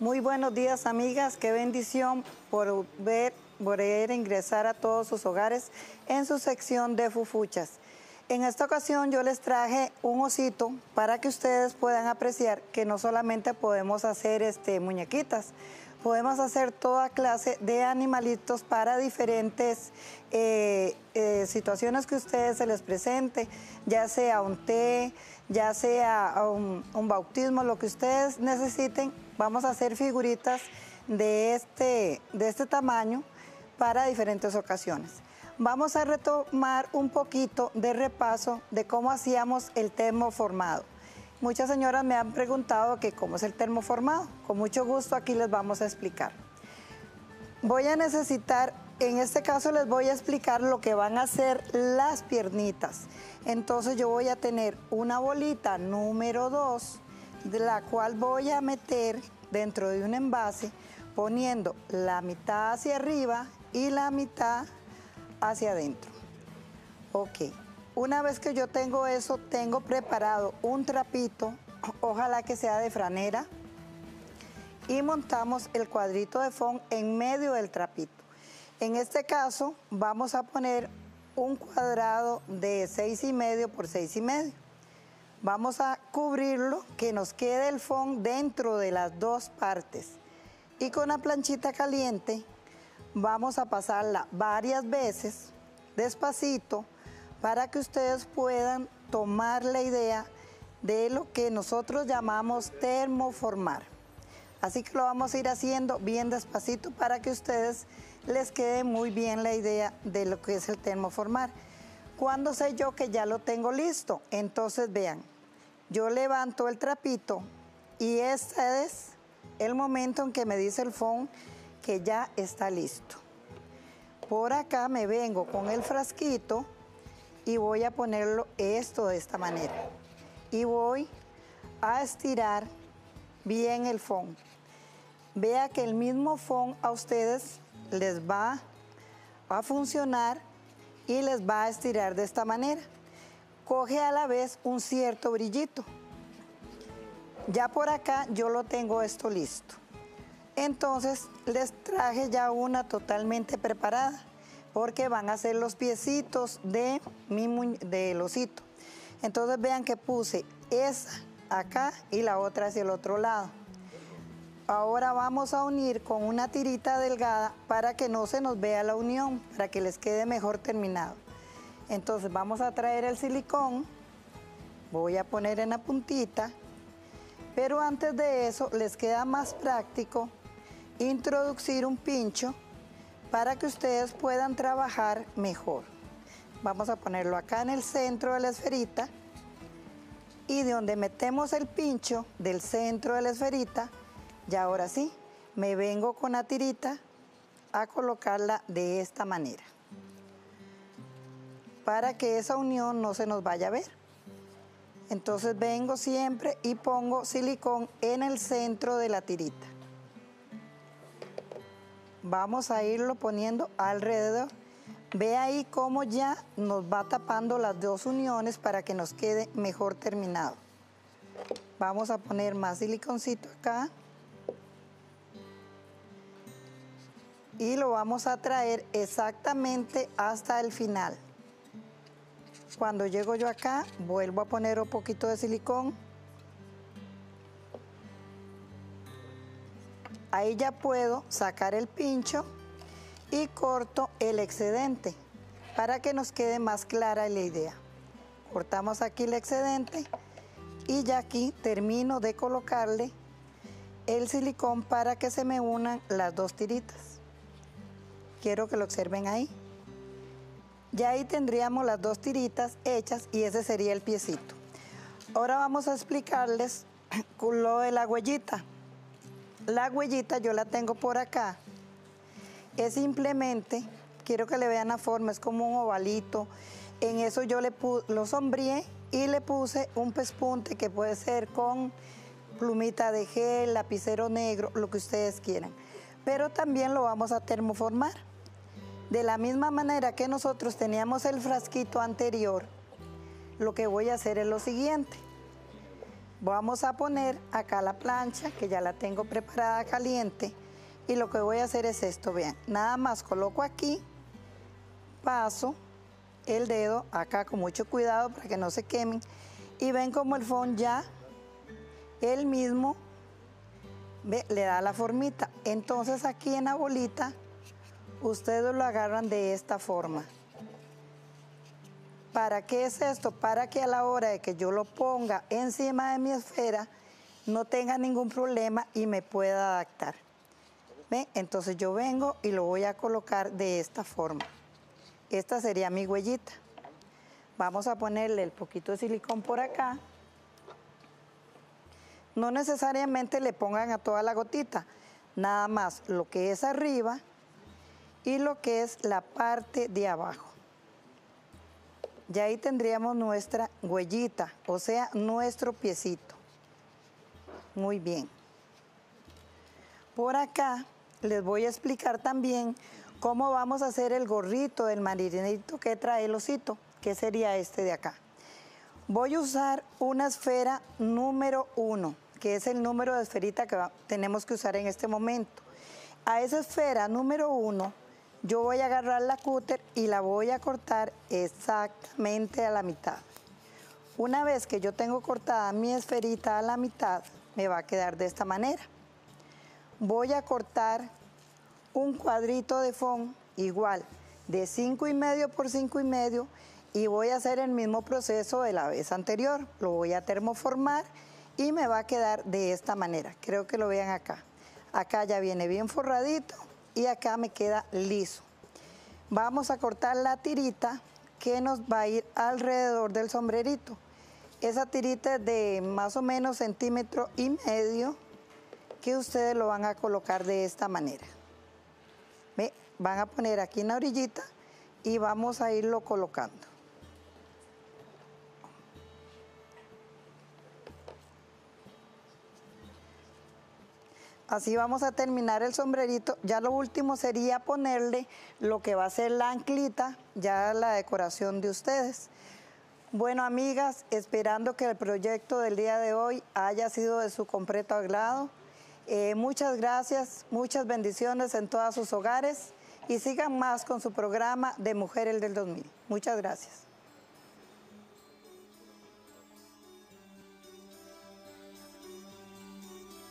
Muy buenos días, amigas. Qué bendición por ver, por ingresar a todos sus hogares en su sección de fufuchas. En esta ocasión yo les traje un osito para que ustedes puedan apreciar que no solamente podemos hacer este, muñequitas, podemos hacer toda clase de animalitos para diferentes eh, eh, situaciones que ustedes se les presente, ya sea un té, ya sea un, bautismo, lo que ustedes necesiten, vamos a hacer figuritas de este, de este tamaño para diferentes ocasiones. Vamos a retomar un poquito de repaso de cómo hacíamos el termo formado. Muchas señoras me han preguntado que cómo es el termo formado. Con mucho gusto aquí les vamos a explicar. Voy a necesitar, en este caso les voy a explicar lo que van a hacer las piernitas. Entonces yo voy a tener una bolita número 2, la cual voy a meter dentro de un envase poniendo la mitad hacia arriba y la mitad hacia adentro. Ok, una vez que yo tengo eso, tengo preparado un trapito, ojalá que sea de franera, y montamos el cuadrito de fondo en medio del trapito. En este caso vamos a poner un cuadrado de seis y medio por seis y medio. Vamos a cubrirlo, que nos quede el fondo dentro de las dos partes. Y con la planchita caliente vamos a pasarla varias veces, despacito, para que ustedes puedan tomar la idea de lo que nosotros llamamos termoformar. Así que lo vamos a ir haciendo bien despacito para que ustedes les quede muy bien la idea de lo que es el termoformar. ¿Cuándo sé yo que ya lo tengo listo? Entonces vean, yo levanto el trapito y este es el momento en que me dice el phone que ya está listo. Por acá me vengo con el frasquito y voy a ponerlo esto de esta manera. Y voy a estirar bien el phone. Vea que el mismo phone a ustedes les va a funcionar y les va a estirar de esta manera. Coge a la vez un cierto brillito. Ya por acá yo lo tengo esto listo. Entonces les traje ya una totalmente preparada porque van a ser los piecitos de mi del osito. Entonces vean que puse esa acá y la otra hacia el otro lado. Ahora vamos a unir con una tirita delgada para que no se nos vea la unión, para que les quede mejor terminado. Entonces vamos a traer el silicón, voy a poner en la puntita, pero antes de eso les queda más práctico introducir un pincho para que ustedes puedan trabajar mejor. Vamos a ponerlo acá en el centro de la esferita y de donde metemos el pincho del centro de la esferita, y ahora sí, me vengo con la tirita a colocarla de esta manera. Para que esa unión no se nos vaya a ver. Entonces vengo siempre y pongo silicón en el centro de la tirita. Vamos a irlo poniendo alrededor. Ve ahí cómo ya nos va tapando las dos uniones para que nos quede mejor terminado. Vamos a poner más siliconcito acá. Y lo vamos a traer exactamente hasta el final. Cuando llego yo acá, vuelvo a poner un poquito de silicón. Ahí ya puedo sacar el pincho y corto el excedente para que nos quede más clara la idea. Cortamos aquí el excedente y ya aquí termino de colocarle el silicón para que se me unan las dos tiritas. Quiero que lo observen ahí. Ya ahí tendríamos las dos tiritas hechas y ese sería el piecito. Ahora vamos a explicarles lo de la huellita. La huellita yo la tengo por acá. Es simplemente, quiero que le vean la forma, es como un ovalito. En eso yo le lo sombrié y le puse un pespunte que puede ser con plumita de gel, lapicero negro, lo que ustedes quieran. Pero también lo vamos a termoformar. De la misma manera que nosotros teníamos el frasquito anterior, lo que voy a hacer es lo siguiente. Vamos a poner acá la plancha, que ya la tengo preparada caliente. Y lo que voy a hacer es esto, vean. Nada más coloco aquí, paso el dedo acá con mucho cuidado para que no se quemen. Y ven como el fondo ya, él mismo, le da la formita. Entonces aquí en la bolita, ustedes lo agarran de esta forma. ¿Para qué es esto? Para que a la hora de que yo lo ponga encima de mi esfera no tenga ningún problema y me pueda adaptar. ¿Ven? Entonces yo vengo y lo voy a colocar de esta forma. Esta sería mi huellita. Vamos a ponerle el poquito de silicón por acá. No necesariamente le pongan a toda la gotita, nada más lo que es arriba y lo que es la parte de abajo. Ya ahí tendríamos nuestra huellita, o sea, nuestro piecito. Muy bien. Por acá les voy a explicar también cómo vamos a hacer el gorrito del marinito que trae el osito, que sería este de acá. Voy a usar una esfera número uno, que es el número de esferita que tenemos que usar en este momento. A esa esfera número uno yo voy a agarrar la cúter y la voy a cortar exactamente a la mitad. Una vez que yo tengo cortada mi esferita a la mitad, me va a quedar de esta manera. Voy a cortar un cuadrito de foam igual de 5 y medio por 5 y medio y voy a hacer el mismo proceso de la vez anterior. Lo voy a termoformar y me va a quedar de esta manera. Creo que lo vean acá. Acá ya viene bien forradito y acá me queda liso. Vamos a cortar la tirita que nos va a ir alrededor del sombrerito. Esa tirita es de más o menos centímetro y medio que ustedes lo van a colocar de esta manera. Van a poner aquí en la orillita y vamos a irlo colocando. Así vamos a terminar el sombrerito. Ya lo último sería ponerle lo que va a ser la anclita, ya la decoración de ustedes. Bueno, amigas, esperando que el proyecto del día de hoy haya sido de su completo agrado. Eh, muchas gracias, muchas bendiciones en todos sus hogares y sigan más con su programa de Mujeres del 2000. Muchas gracias.